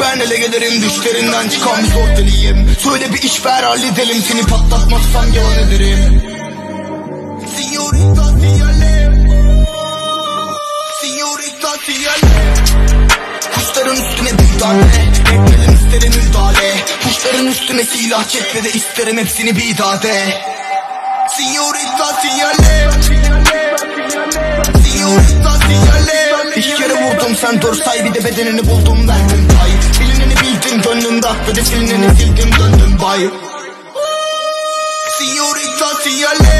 ben ele gelirim Düşlerinden çıkan bir zor deliyim. Söyle bir iş ver halledelim. Seni patlatmazsam yalan ederim. Signorita Siyale. Signorita Siyale. Kuşların üstüne bir tane Bekledim isterim müdahale. Kuşların üstüne silah çek ve de isterim hepsini bir daha de Signorita Siyale. Signorita Siyale. İş kere vurdum sen dorsay bir de bedenini buldum verdim de silineni sildim döndüm bay Signorita Siyale